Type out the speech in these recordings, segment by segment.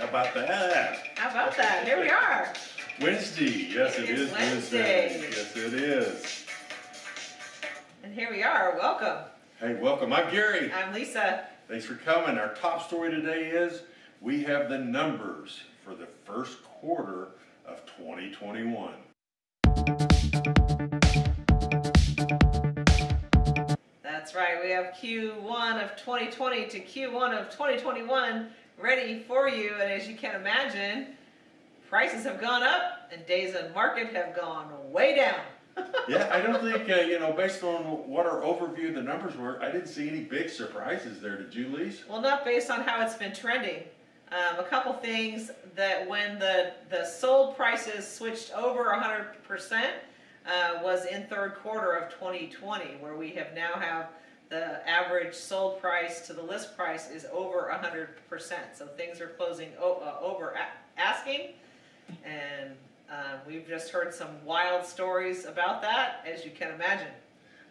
How about that? How about that? Here we are. Wednesday. Yes, it It is is Wednesday. Yes, it is. And here we are. Welcome. Hey, welcome. I'm Gary. I'm Lisa. Thanks for coming. Our top story today is we have the numbers for the first quarter of 2021. That's right. We have Q1 of 2020 to Q1 of 2021 ready for you. And as you can imagine, prices have gone up and days on market have gone way down. Yeah, I don't think, uh, you know, based on what our overview of the numbers were, I didn't see any big surprises there. Did you, Lise? Well, not based on how it's been trending. Um, a couple things that when the, the sold prices switched over 100% uh, was in third quarter of 2020, where we have now have the average sold price to the list price is over 100%. So things are closing uh, over asking, and uh, we've just heard some wild stories about that, as you can imagine.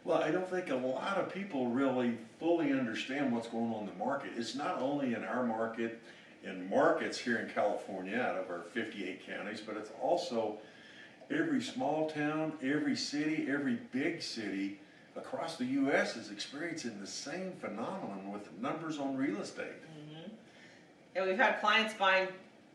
Well, I don't think a lot of people really fully understand what's going on in the market. It's not only in our market, in markets here in California out of our 58 counties, but it's also every small town, every city, every big city across the U.S. is experiencing the same phenomenon with numbers on real estate. Mm-hmm. And we've had clients buying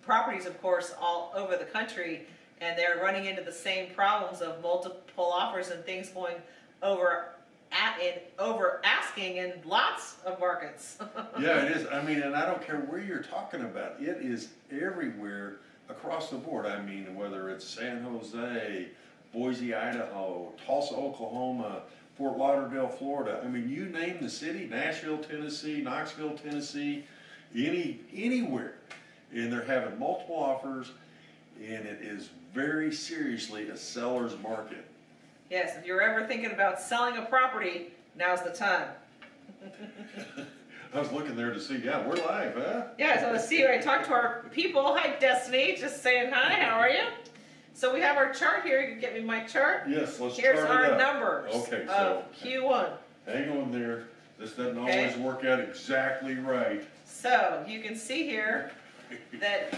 properties, of course, all over the country, and they're running into the same problems of multiple offers and things going over at in over asking in lots of markets. Yeah, it is. I mean, and I don't care where you're talking about. It is everywhere across the board. I mean, whether it's San Jose, Boise, Idaho, Tulsa, Oklahoma, Fort Lauderdale, Florida. I mean, you name the city, Nashville, Tennessee, Knoxville, Tennessee, any anywhere. And they're having multiple offers, and it is very seriously a seller's market. yes, if you're ever thinking about selling a property, now's the time. I was looking there to see, yeah, we're live, huh? Yeah, so let's see. I talked to our people. Hi, Destiny. Just saying hi. How are you? So we have our chart here. You can get me my chart. Yes, let's Here's chart our it up. numbers Okay, so of Q1. hang on there. This doesn't Okay. always work out exactly right. So you can see here that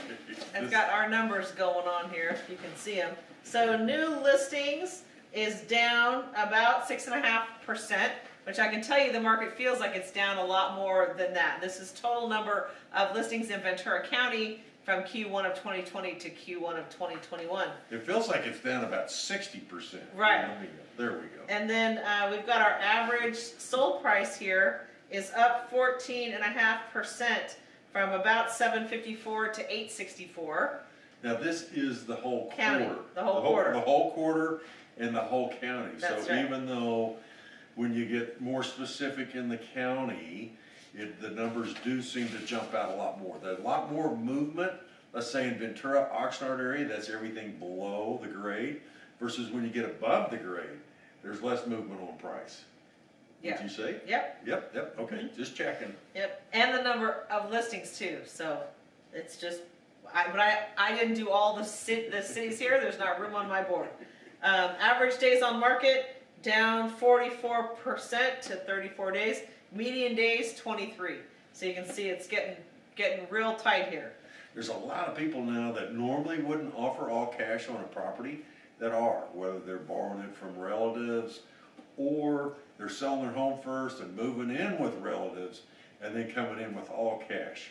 I've This- got our numbers going on here, you can see them. So new listings is down about six and a half percent, which I can tell you the market feels like it's down a lot more than that. This is total number of listings in Ventura County from Q1 of 2020 to Q1 of 2021. It feels like it's down about sixty percent. Right. There we go. And then uh, we've got our average sold price here is up 14 and a half percent from about 754 to 864. Now, this is the whole County, quarter. the whole quarter. The whole quarter and the whole county. That's So right. even though when you get more specific in the county, it, the numbers do seem to jump out a lot more. There's a lot more movement, let's say in Ventura, Oxnard area, that's everything below the grade, versus when you get above the grade, there's less movement on price. Would you say? Yep, Yep, yep, okay, just checking. yep. And the number of listings too. So it's just, I, but I, I didn't do all the, ci- the cities here. There's not room on my board. Um, average days on market down 44% to 34 days. Median days 23. So you can see it's getting getting real tight here. There's a lot of people now that normally wouldn't offer all cash on a property that are, whether they're borrowing it from relatives or they're selling their home first and moving in with relatives and then coming in with all cash.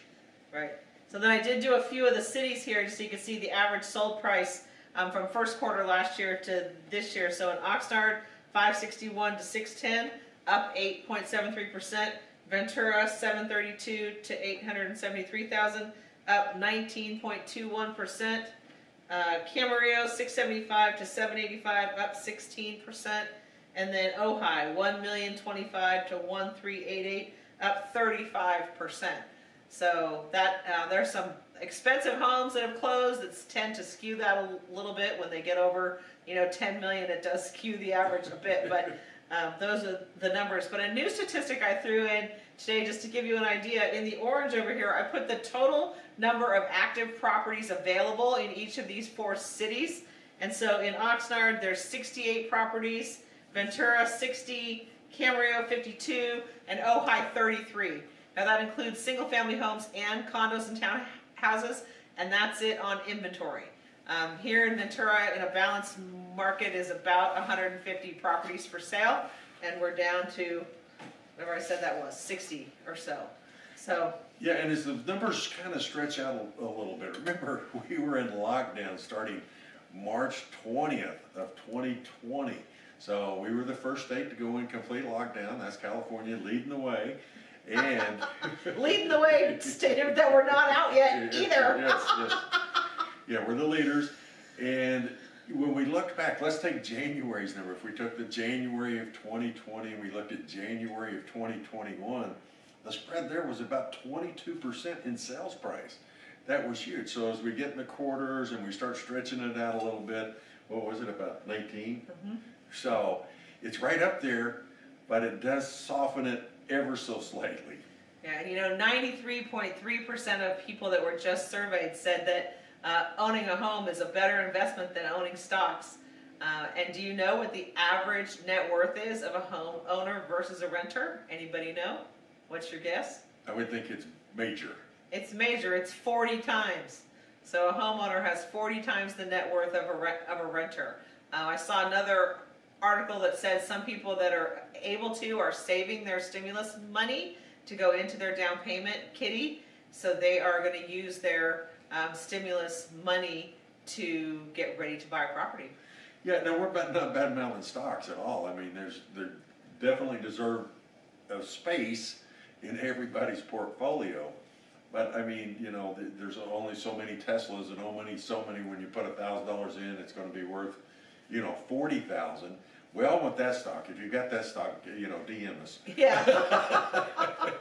Right. So then I did do a few of the cities here just so you can see the average sold price um, from first quarter last year to this year. So in Oxnard, 561 to 610, up 8.73%. Ventura, 732 to 873,000, up 19.21%. Uh, Camarillo, 675 to 785, up 16%. And then Ojai, 1,025 to 1388, up 35%. So that uh, there's some expensive homes that have closed that tend to skew that a little bit when they get over you know 10 million. It does skew the average a bit, but um, those are the numbers. But a new statistic I threw in today just to give you an idea. In the orange over here, I put the total number of active properties available in each of these four cities. And so in Oxnard, there's 68 properties, Ventura 60, Camarillo 52, and Ojai 33. Now that includes single-family homes and condos and townhouses, and that's it on inventory. Um, here in Ventura, in a balanced market, is about 150 properties for sale, and we're down to, whatever I said that was, 60 or so. So, Yeah, and as the numbers kind of stretch out a, a little bit, remember, we were in lockdown starting March twentieth of twenty twenty. So we were the first state to go in complete lockdown, that's California leading the way, and. leading the way, state that we're not out yet either. Yes, yes. Yeah, we're the leaders, and when we look back, let's take January's number, if we took the January of twenty twenty, and we looked at January of twenty twenty-one, the spread there was about twenty-two percent in sales price. That was huge, so as we get in the quarters and we start stretching it out a little bit, what was it, about nineteen? Mhm. So, it's right up there, but it does soften it ever so slightly. Yeah, you know, ninety-three point three percent of people that were just surveyed said that uh, owning a home is a better investment than owning stocks. Uh, and do you know what the average net worth is of a home owner versus a renter? Anybody know? What's your guess? I would think it's major. It's major. It's forty times. So a homeowner has forty times the net worth of a rent, of a renter. Uh, I saw another article that said some people that are able to are saving their stimulus money to go into their down payment kitty. So they are going to use their um, stimulus money to get ready to buy a property. Yeah, no, we're not bad mouthing stocks at all. I mean, there's, they definitely deserve a space in everybody's portfolio. But I mean, you know, th- there's only so many Teslas and only so many, when you put a thousand dollars in, it's gonna be worth, you know, forty thousand. We all want that stock. If you got that stock, you know, DM us. Yeah.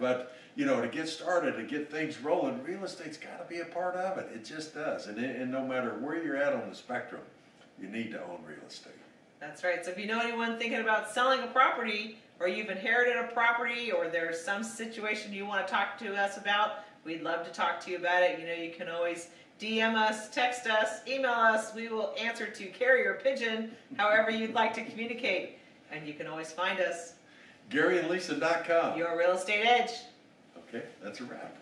But, you know, to get started, to get things rolling, real estate's gotta be a part of it. It just does. And, it- and no matter where you're at on the spectrum, you need to own real estate. That's right. So if you know anyone thinking about selling a property, or you've inherited a property, or there's some situation you want to talk to us about, we'd love to talk to you about it. You know, you can always DM us, text us, email us. We will answer to carrier pigeon, however you'd like to communicate. And you can always find us, GaryandLisa.com. your real estate edge. Okay, that's a wrap.